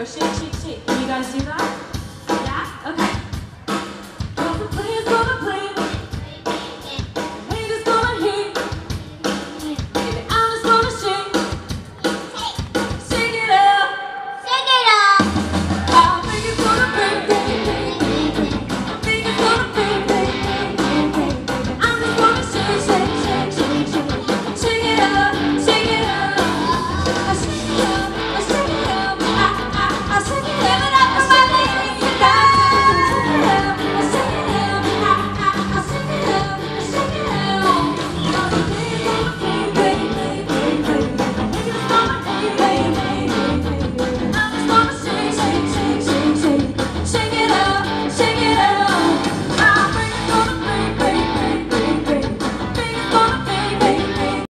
go shake, shake, shake. Can you guys do that?